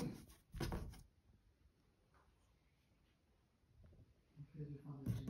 Thank you, Father.